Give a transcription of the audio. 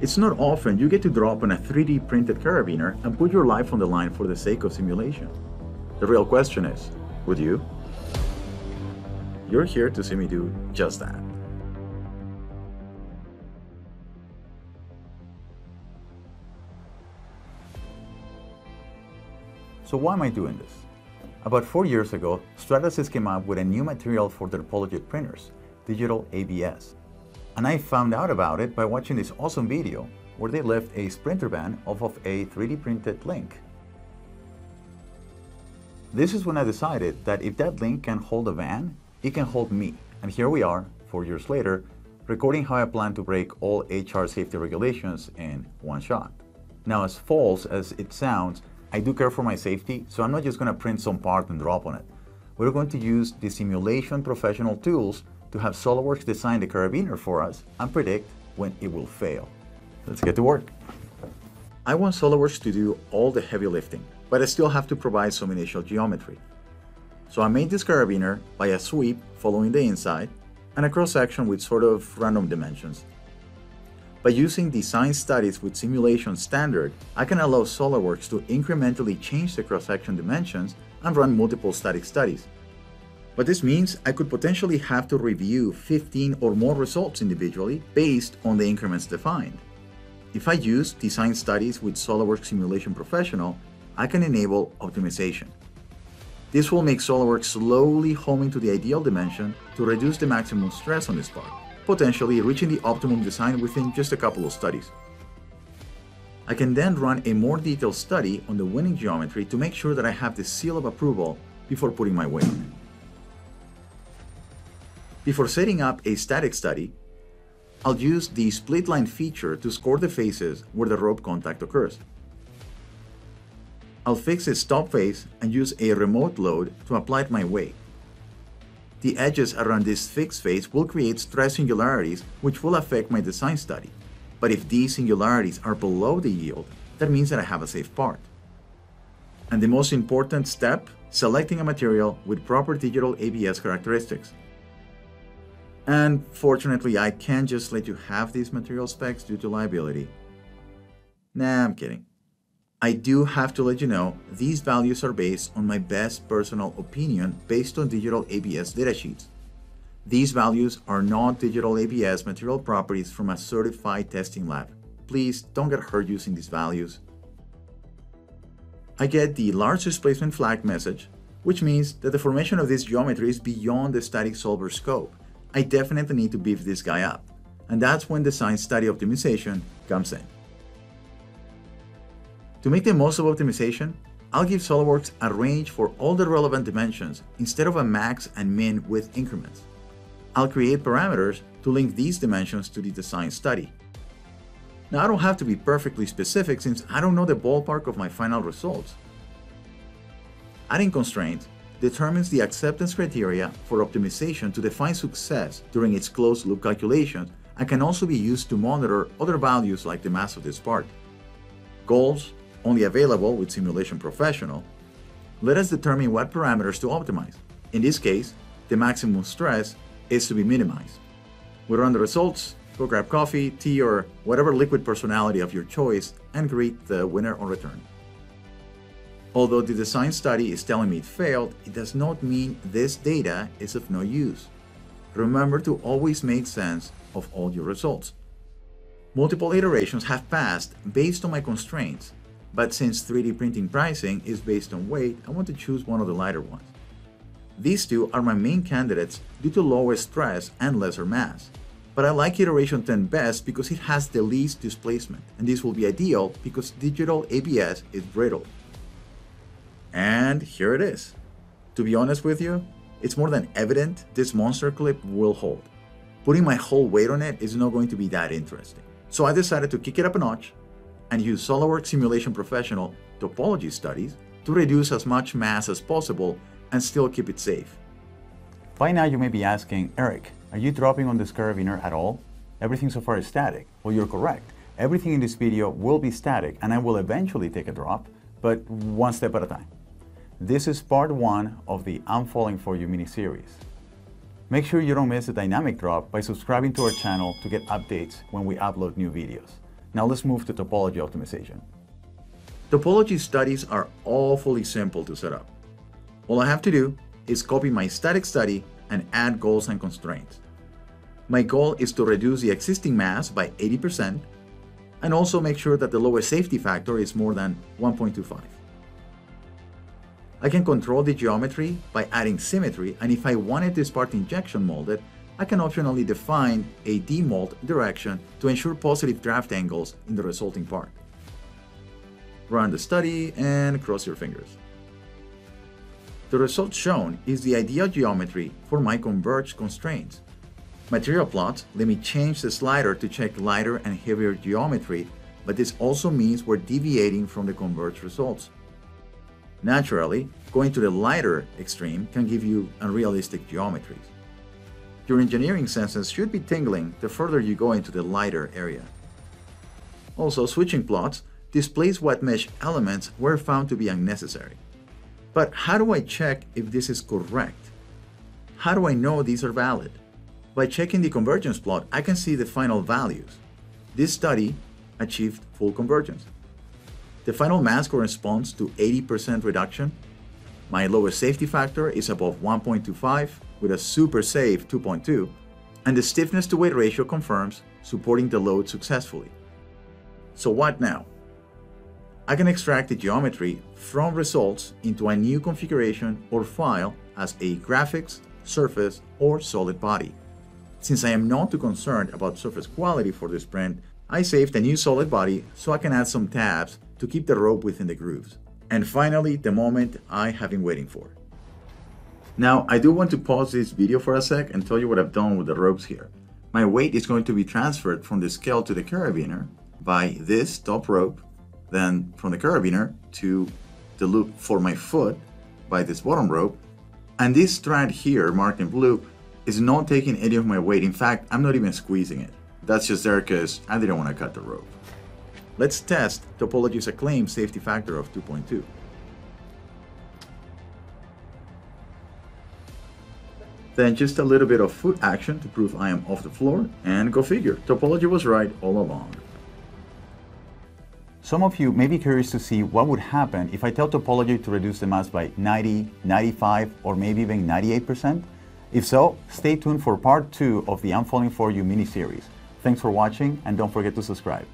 It's not often you get to drop on a 3D printed carabiner and put your life on the line for the sake of simulation. The real question is, would you? You're here to see me do just that. So why am I doing this? About four years ago, Stratasys came up with a new material for their PolyJet printers, digital ABS. And I found out about it by watching this awesome video where they lift a sprinter van off of a 3D printed link. This is when I decided that if that link can hold a van, it can hold me. And here we are, four years later, recording how I plan to break all HR safety regulations in one shot. Now, as false as it sounds, I do care for my safety, so I'm not just going to print some part and drop on it. We're going to use the simulation professional tools to have SOLIDWORKS design the carabiner for us and predict when it will fail. Let's get to work. I want SOLIDWORKS to do all the heavy lifting, but I still have to provide some initial geometry. So I made this carabiner by a sweep following the inside and a cross-section with sort of random dimensions by using design studies with simulation standard, I can allow SOLIDWORKS to incrementally change the cross-section dimensions and run multiple static studies. But this means I could potentially have to review 15 or more results individually based on the increments defined. If I use design studies with SOLIDWORKS Simulation Professional, I can enable optimization. This will make SOLIDWORKS slowly homing to the ideal dimension to reduce the maximum stress on this part potentially reaching the optimum design within just a couple of studies. I can then run a more detailed study on the winning geometry to make sure that I have the seal of approval before putting my weight on it. Before setting up a static study, I'll use the split line feature to score the faces where the rope contact occurs. I'll fix a stop face and use a remote load to apply my weight. The edges around this fixed face will create stress singularities which will affect my design study. But if these singularities are below the yield, that means that I have a safe part. And the most important step, selecting a material with proper digital ABS characteristics. And fortunately, I can't just let you have these material specs due to liability. Nah, I'm kidding. I do have to let you know these values are based on my best personal opinion based on digital ABS datasheets. These values are not digital ABS material properties from a certified testing lab. Please don't get hurt using these values. I get the large displacement flag message, which means that the formation of this geometry is beyond the static solver scope. I definitely need to beef this guy up. And that's when the design study optimization comes in. To make the most of optimization, I'll give SOLIDWORKS a range for all the relevant dimensions instead of a max and min with increments. I'll create parameters to link these dimensions to the design study. Now I don't have to be perfectly specific since I don't know the ballpark of my final results. Adding constraints determines the acceptance criteria for optimization to define success during its closed loop calculations and can also be used to monitor other values like the mass of this part. Goals only available with Simulation Professional, let us determine what parameters to optimize. In this case, the maximum stress is to be minimized. We run the results, go grab coffee, tea, or whatever liquid personality of your choice, and greet the winner on return. Although the design study is telling me it failed, it does not mean this data is of no use. Remember to always make sense of all your results. Multiple iterations have passed based on my constraints, but since 3D printing pricing is based on weight, I want to choose one of the lighter ones. These two are my main candidates due to lower stress and lesser mass. But I like iteration 10 best because it has the least displacement, and this will be ideal because digital ABS is brittle. And here it is. To be honest with you, it's more than evident this monster clip will hold. Putting my whole weight on it is not going to be that interesting. So I decided to kick it up a notch and use SOLIDWORKS Simulation Professional topology studies to reduce as much mass as possible and still keep it safe. By now you may be asking, Eric, are you dropping on this carabiner at all? Everything so far is static. Well, you're correct. Everything in this video will be static and I will eventually take a drop, but one step at a time. This is part one of the I'm Falling For You mini-series. Make sure you don't miss the dynamic drop by subscribing to our channel to get updates when we upload new videos. Now let's move to topology optimization. Topology studies are awfully simple to set up. All I have to do is copy my static study and add goals and constraints. My goal is to reduce the existing mass by 80% and also make sure that the lowest safety factor is more than 1.25. I can control the geometry by adding symmetry and if I wanted this part injection molded, I can optionally define a demold direction to ensure positive draft angles in the resulting part. Run the study and cross your fingers. The result shown is the ideal geometry for my converged constraints. Material plots let me change the slider to check lighter and heavier geometry, but this also means we're deviating from the converged results. Naturally, going to the lighter extreme can give you unrealistic geometries. Your engineering senses should be tingling the further you go into the lighter area. Also, switching plots displays what mesh elements were found to be unnecessary. But how do I check if this is correct? How do I know these are valid? By checking the convergence plot, I can see the final values. This study achieved full convergence. The final mass corresponds to 80% reduction. My lowest safety factor is above 1.25 with a super safe 2.2, and the stiffness to weight ratio confirms supporting the load successfully. So what now? I can extract the geometry from results into a new configuration or file as a graphics, surface, or solid body. Since I am not too concerned about surface quality for this print, I saved a new solid body so I can add some tabs to keep the rope within the grooves. And finally, the moment I have been waiting for. Now, I do want to pause this video for a sec and tell you what I've done with the ropes here. My weight is going to be transferred from the scale to the carabiner by this top rope, then from the carabiner to the loop for my foot by this bottom rope, and this strand here marked in blue is not taking any of my weight. In fact, I'm not even squeezing it. That's just there because I didn't want to cut the rope. Let's test Topology's acclaimed safety factor of 2.2. Then just a little bit of foot action to prove I am off the floor, and go figure, Topology was right all along. Some of you may be curious to see what would happen if I tell Topology to reduce the mass by 90, 95, or maybe even 98%. If so, stay tuned for part 2 of the I'm Falling For You mini-series. Thanks for watching and don't forget to subscribe.